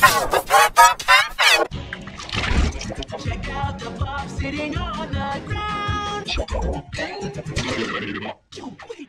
Check out the Bob sitting on the ground. Wait, wait,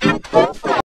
help.